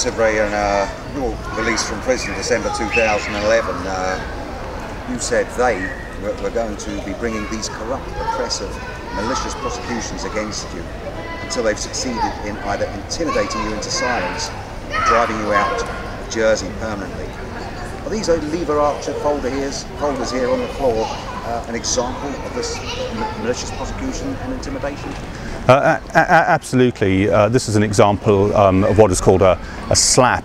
Cibrian, uh, your release from prison December 2011, uh, you said they were, were going to be bringing these corrupt, oppressive, malicious prosecutions against you until they've succeeded in either intimidating you into silence or driving you out of Jersey permanently. Are these lever archer folder here, folders here on the floor uh, an example of this malicious prosecution and intimidation? Uh, absolutely. Uh, this is an example um, of what is called a, a, SLAPP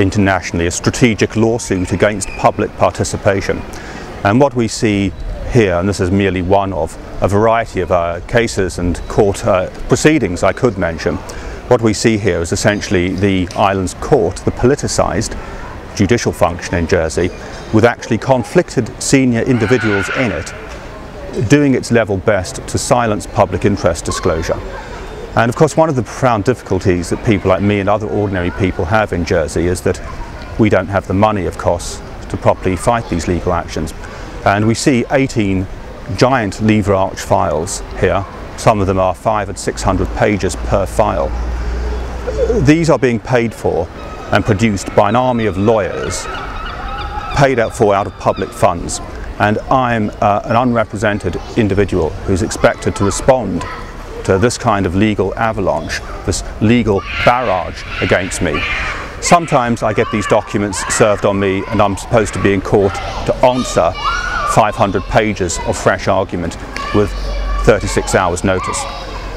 internationally, a strategic lawsuit against public participation. And what we see here, and this is merely one of a variety of uh, cases and court uh, proceedings I could mention, what we see here is essentially the island's court, the politicised judicial function in Jersey, with actually conflicted senior individuals in it, doing its level best to silence public interest disclosure. And of course, one of the profound difficulties that people like me and other ordinary people have in Jersey is that we don't have the money, of course, to properly fight these legal actions. And we see 18 giant lever arch files here. Some of them are five and 600 pages per file. These are being paid for and produced by an army of lawyers paid out for out of public funds. And I'm uh, an unrepresented individual who's expected to respond to this kind of legal avalanche, this legal barrage against me. Sometimes I get these documents served on me and I'm supposed to be in court to answer 500 pages of fresh argument with 36 hours notice.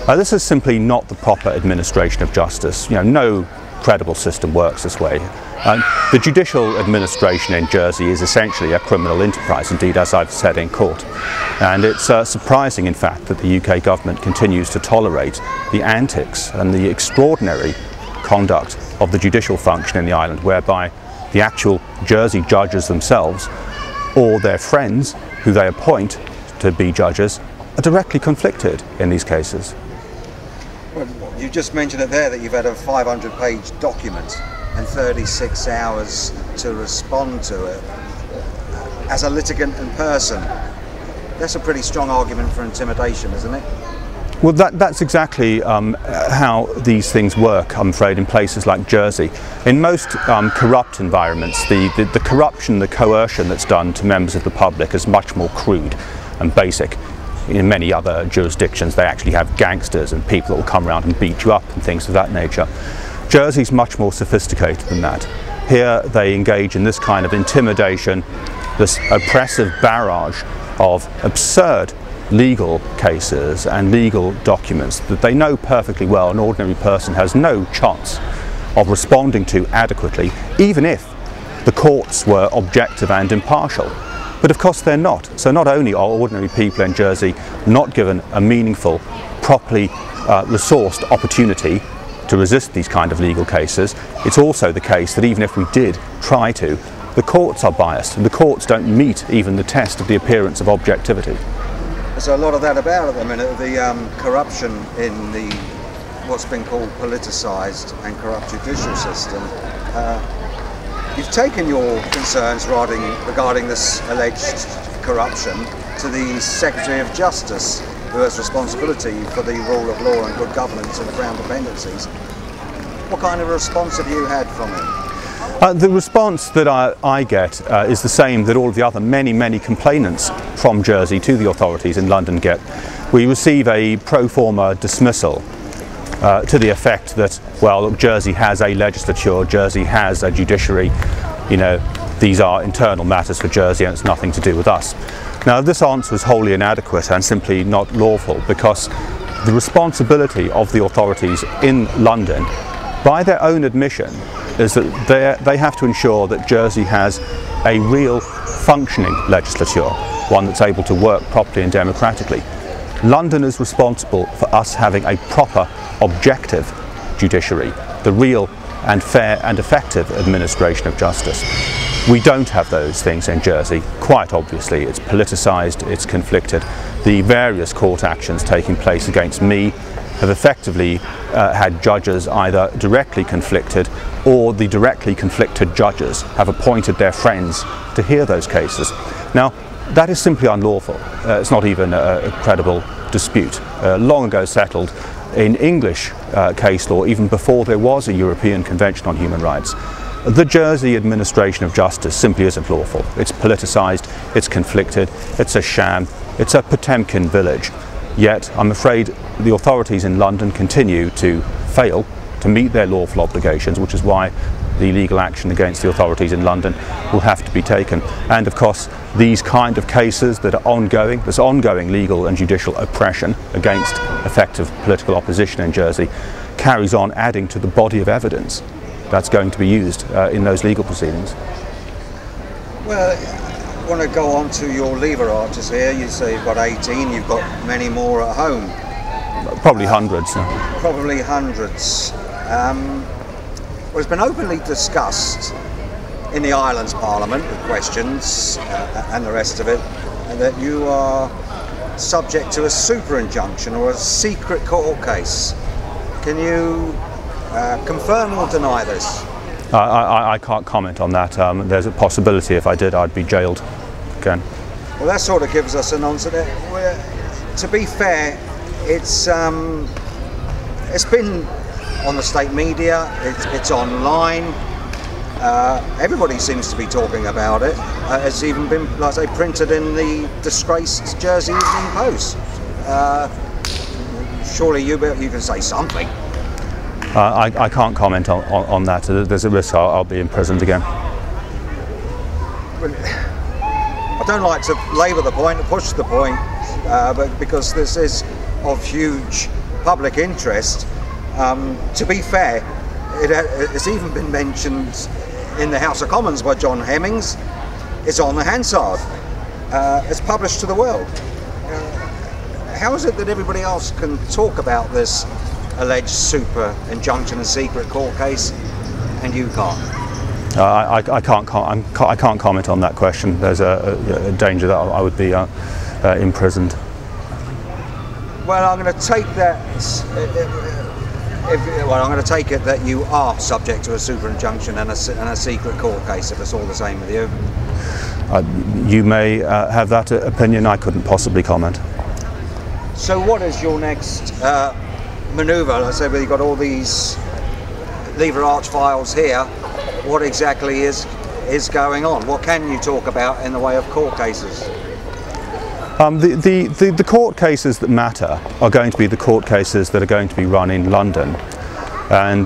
Uh, this is simply not the proper administration of justice. You know, no credible system works this way. Um, the judicial administration in Jersey is essentially a criminal enterprise, indeed, as I've said in court. And it's uh, surprising, in fact, that the UK government continues to tolerate the antics and the extraordinary conduct of the judicial function in the island, whereby the actual Jersey judges themselves or their friends, who they appoint to be judges, are directly conflicted in these cases. You just mentioned it there that you've had a 500 page document and 36 hours to respond to it. As a litigant in person, that's a pretty strong argument for intimidation, isn't it? Well, that, that's exactly um, how these things work, I'm afraid, in places like Jersey. In most um, corrupt environments, the, the, the corruption, the coercion that's done to members of the public is much more crude and basic. In many other jurisdictions, they actually have gangsters and people that will come around and beat you up and things of that nature. Jersey's much more sophisticated than that. Here they engage in this kind of intimidation, this oppressive barrage of absurd legal cases and legal documents that they know perfectly well an ordinary person has no chance of responding to adequately, even if the courts were objective and impartial. But of course they're not. So not only are ordinary people in Jersey not given a meaningful, properly uh, resourced opportunity to resist these kind of legal cases. It's also the case that even if we did try to, the courts are biased and the courts don't meet even the test of the appearance of objectivity. There's a lot of that about at the minute, the um, corruption in the what's been called politicised and corrupt judicial system. Uh, you've taken your concerns regarding, regarding this alleged corruption to the Secretary of Justice who has responsibility for the rule of law and good governance in Crown dependencies. What kind of response have you had from him? Uh, the response that I, I get uh, is the same that all of the other many, many complainants from Jersey to the authorities in London get. We receive a pro forma dismissal uh, to the effect that, well, look, Jersey has a legislature, Jersey has a judiciary, you know, these are internal matters for Jersey and it's nothing to do with us. Now this answer is wholly inadequate and simply not lawful because the responsibility of the authorities in London, by their own admission, is that they have to ensure that Jersey has a real functioning legislature, one that's able to work properly and democratically. London is responsible for us having a proper, objective judiciary, the real and fair and effective administration of justice. We don't have those things in Jersey, quite obviously. It's politicised, it's conflicted. The various court actions taking place against me have effectively uh, had judges either directly conflicted or the directly conflicted judges have appointed their friends to hear those cases. Now, that is simply unlawful. Uh, it's not even a, a credible dispute. Uh, long ago settled in English uh, case law, even before there was a European Convention on Human Rights, the Jersey administration of justice simply isn't lawful. It's politicised, it's conflicted, it's a sham, it's a Potemkin village. Yet, I'm afraid the authorities in London continue to fail to meet their lawful obligations, which is why the legal action against the authorities in London will have to be taken. And of course, these kind of cases that are ongoing, this ongoing legal and judicial oppression against effective political opposition in Jersey, carries on adding to the body of evidence that's going to be used uh, in those legal proceedings. Well, I want to go on to your lever arches here. You say you've got 18, you've got many more at home. Probably hundreds. Probably hundreds. Um, well, it's been openly discussed in the Islands Parliament with questions uh, and the rest of it and that you are subject to a super injunction or a secret court case. Can you uh, confirm or deny this? I, I, I can't comment on that. Um, there's a possibility if I did, I'd be jailed again. Well, that sort of gives us an answer to be fair, it's um, it's been on the state media, it's, it's online. Uh, everybody seems to be talking about it. Uh, it's even been, like I say, printed in the disgraced Jersey Evening Post. Uh, surely you, you can say something. Uh, I, I, can't comment on, on, on, that. There's a risk I'll, I'll, be imprisoned again. I don't like to labour the point, push the point, uh, but because this is of huge public interest. Um, to be fair, it, it's even been mentioned in the House of Commons by John Hemmings. It's on the Hansard. Uh, it's published to the world. Uh, how is it that everybody else can talk about this alleged super injunction and secret court case, and you can't? Uh, I, I, can't com I can't comment on that question. There's a, a, a danger that I would be uh, uh, imprisoned. Well, I'm going to take that. If, well, I'm going to take it that you are subject to a super injunction and a, and a secret court case. If it's all the same with you. Uh, you may uh, have that opinion. I couldn't possibly comment. So, what is your next uh, manoeuvre. I say, well, you've got all these lever arch files here. What exactly is is going on? What can you talk about in the way of court cases? Um, the, the, the, the, court cases that matter are going to be the court cases that are going to be run in London. And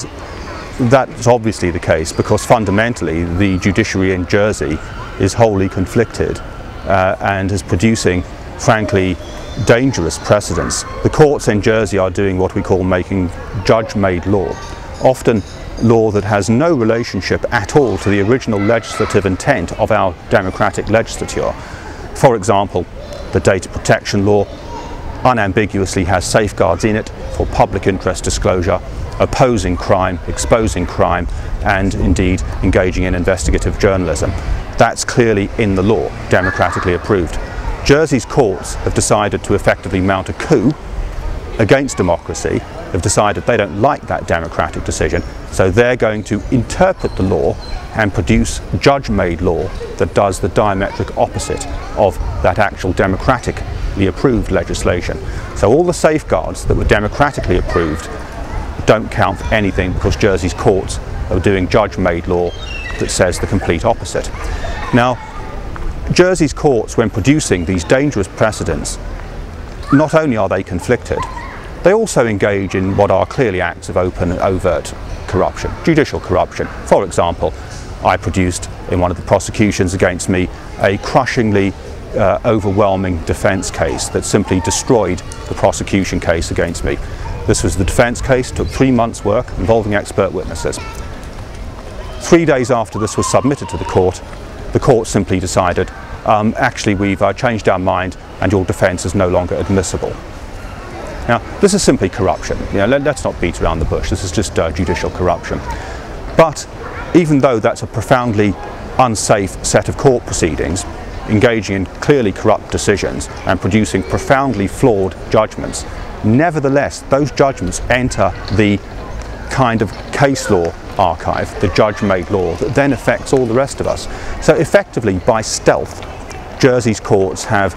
that's obviously the case because fundamentally the judiciary in Jersey is wholly conflicted uh, and is producing, frankly, dangerous precedents. The courts in Jersey are doing what we call making judge-made law, often law that has no relationship at all to the original legislative intent of our democratic legislature. For example, the data protection law unambiguously has safeguards in it for public interest disclosure, opposing crime, exposing crime, and indeed engaging in investigative journalism. That's clearly in the law, democratically approved. Jersey's courts have decided to effectively mount a coup against democracy, have decided they don't like that democratic decision, so they're going to interpret the law and produce judge-made law that does the diametric opposite of that actual democratically approved legislation. So all the safeguards that were democratically approved don't count for anything because Jersey's courts are doing judge-made law that says the complete opposite. Now, Jersey's courts, when producing these dangerous precedents, not only are they conflicted, they also engage in what are clearly acts of open and overt corruption, judicial corruption. For example, I produced in one of the prosecutions against me a crushingly uh, overwhelming defence case that simply destroyed the prosecution case against me. This was the defence case, took three months' work involving expert witnesses. Three days after this was submitted to the court, the court simply decided, um, actually we've uh, changed our mind and your defence is no longer admissible. Now, this is simply corruption. You know, let, us not beat around the bush. This is just uh, judicial corruption. But even though that's a profoundly unsafe set of court proceedings, engaging in clearly corrupt decisions and producing profoundly flawed judgments, nevertheless, those judgments enter the kind of case law archive, the judge-made law, that then affects all the rest of us. So effectively, by stealth, Jersey's courts have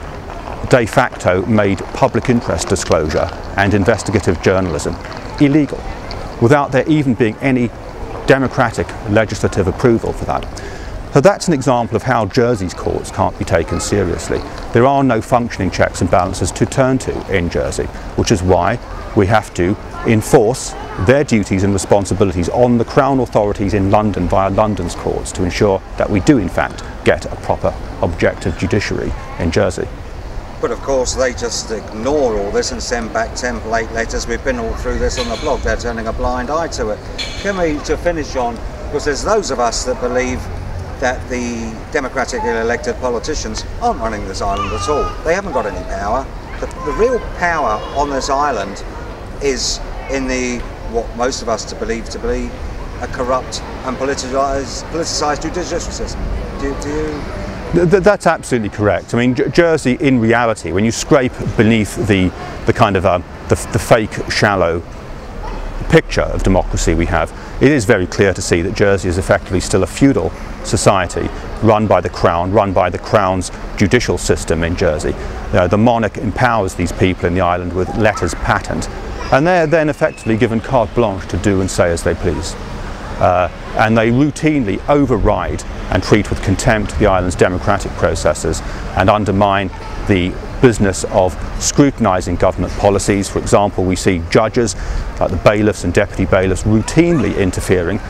de facto made public interest disclosure and investigative journalism illegal without there even being any democratic legislative approval for that. So that's an example of how Jersey's courts can't be taken seriously. There are no functioning checks and balances to turn to in Jersey, which is why we have to enforce their duties and responsibilities on the Crown authorities in London via London's courts to ensure that we do in fact get a proper objective judiciary in Jersey. But of course, they just ignore all this and send back template letters. We've been all through this on the blog. They're turning a blind eye to it. Can we, to finish on, because there's those of us that believe that the democratically elected politicians aren't running this island at all. They haven't got any power. The, the real power on this island is in the what most of us to believe to be a corrupt and politicized, politicized judicial system. Do, do you that's absolutely correct. I mean, Jersey, in reality, when you scrape beneath the, the kind of uh, the, the fake, shallow picture of democracy we have, it is very clear to see that Jersey is effectively still a feudal society run by the Crown, run by the Crown's judicial system in Jersey. Uh, the monarch empowers these people in the island with letters patent, and they're then effectively given carte blanche to do and say as they please. Uh, and they routinely override and treat with contempt the island's democratic processes and undermine the business of scrutinising government policies. For example, we see judges, like the bailiffs and deputy bailiffs, routinely interfering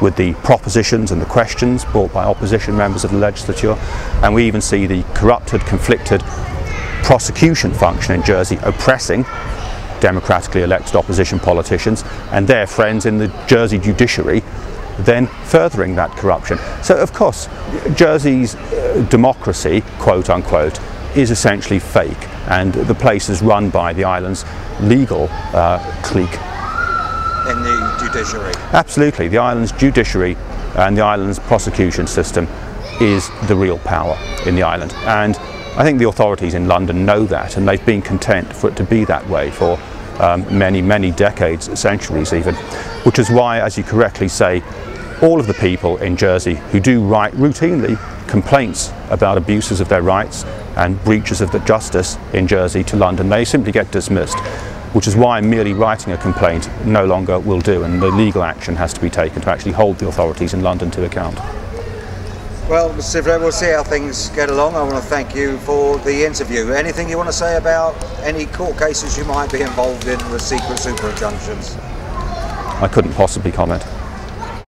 with the propositions and the questions brought by opposition members of the legislature. And we even see the corrupted, conflicted prosecution function in Jersey oppressing democratically elected opposition politicians and their friends in the Jersey judiciary then furthering that corruption. So of course, Jersey's uh, democracy, quote unquote, is essentially fake and the place is run by the island's legal uh, clique. In the judiciary? Absolutely. The island's judiciary and the island's prosecution system is the real power in the island. And I think the authorities in London know that and they've been content for it to be that way for um, many, many decades, centuries even, which is why, as you correctly say, all of the people in Jersey who do write routinely complaints about abuses of their rights and breaches of the justice in Jersey to London, they simply get dismissed, which is why merely writing a complaint no longer will do and the legal action has to be taken to actually hold the authorities in London to account. Well, Mr. Syvret, we'll see how things get along. I want to thank you for the interview. Anything you want to say about any court cases you might be involved in with secret super injunctions? I couldn't possibly comment.